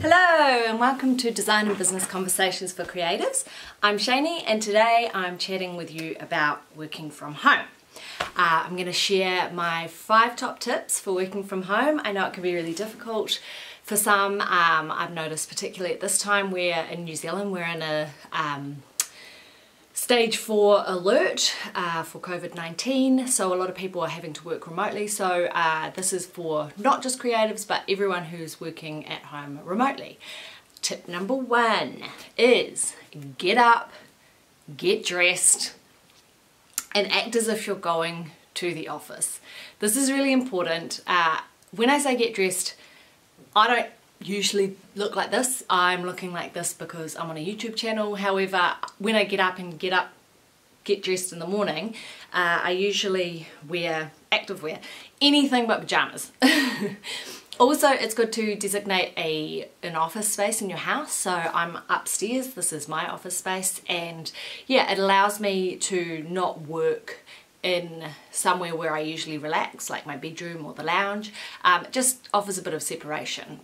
Hello and welcome to Design and Business Conversations for Creatives. I'm Cheyney and today I'm chatting with you about working from home. Uh, I'm going to share my five top tips for working from home. I know it can be really difficult for some. Um, I've noticed particularly at this time we're in New Zealand, we're in a um, stage 4 alert uh, for COVID-19 so a lot of people are having to work remotely so uh, this is for not just creatives but everyone who's working at home remotely. Tip number one is get up, get dressed and act as if you're going to the office. This is really important. Uh, when I say get dressed I don't usually look like this. I'm looking like this because I'm on a YouTube channel. However, when I get up and get up, get dressed in the morning, uh, I usually wear active wear, anything but pajamas. also, it's good to designate a an office space in your house. So I'm upstairs, this is my office space, and yeah, it allows me to not work in somewhere where I usually relax, like my bedroom or the lounge. Um, it just offers a bit of separation.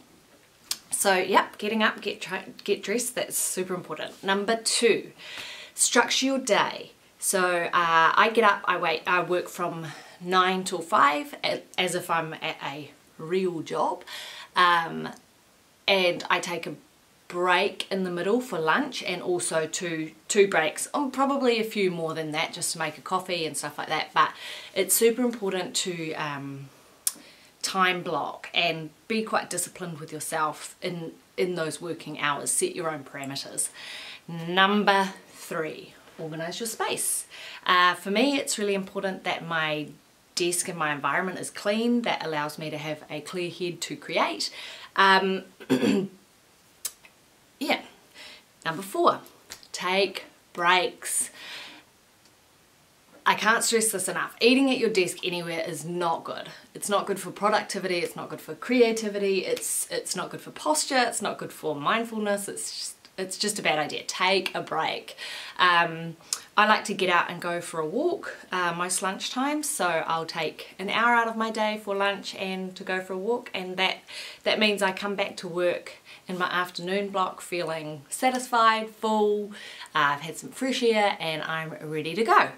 So yep, getting up, get, get dressed, that's super important. Number two, structure your day. So uh, I get up, I wait, I work from nine till five as if I'm at a real job. Um, and I take a break in the middle for lunch and also two two breaks oh, probably a few more than that just to make a coffee and stuff like that but it's super important to um, time block and be quite disciplined with yourself in, in those working hours. Set your own parameters. Number three, organize your space. Uh, for me, it's really important that my desk and my environment is clean. That allows me to have a clear head to create. Um, yeah. Number four, take breaks. I can't stress this enough. Eating at your desk anywhere is not good. It's not good for productivity, it's not good for creativity, it's it's not good for posture, it's not good for mindfulness, it's just, it's just a bad idea. Take a break. Um, I like to get out and go for a walk uh, most lunchtime so I'll take an hour out of my day for lunch and to go for a walk and that that means I come back to work in my afternoon block feeling satisfied, full, uh, I've had some fresh air and I'm ready to go.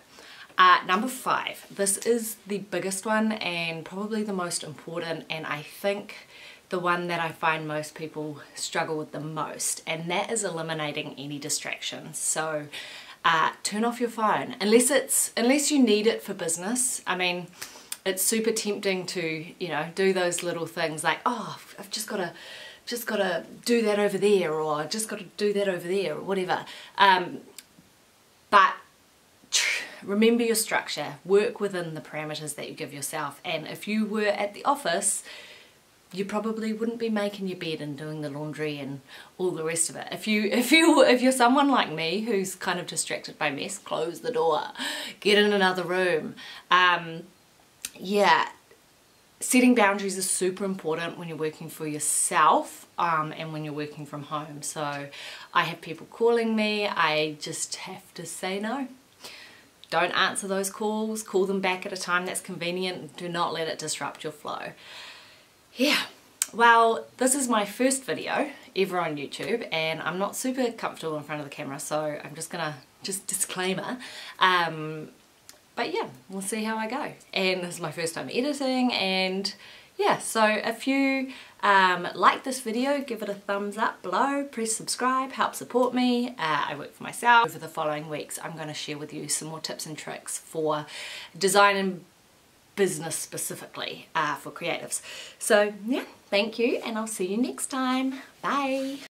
Uh, number five, this is the biggest one and probably the most important and I think the one that I find most people struggle with the most and that is eliminating any distractions. So uh, turn off your phone unless it's unless you need it for business. I mean it's super tempting to you know do those little things like oh I've just got to just got to do that over there or just got to do that over there or whatever. Um, but remember your structure, work within the parameters that you give yourself and if you were at the office you probably wouldn't be making your bed and doing the laundry and all the rest of it. If you if you if you're someone like me who's kind of distracted by mess, close the door, get in another room. Um, yeah, setting boundaries is super important when you're working for yourself um, and when you're working from home. So I have people calling me, I just have to say no. Don't answer those calls, call them back at a time that's convenient, do not let it disrupt your flow. Yeah, well this is my first video ever on YouTube and I'm not super comfortable in front of the camera so I'm just gonna, just disclaimer, um, but yeah, we'll see how I go. And this is my first time editing and yeah, so if you um, like this video, give it a thumbs up below, press subscribe, help support me. Uh, I work for myself. Over the following weeks, I'm going to share with you some more tips and tricks for design and business specifically uh, for creatives. So yeah, thank you and I'll see you next time. Bye.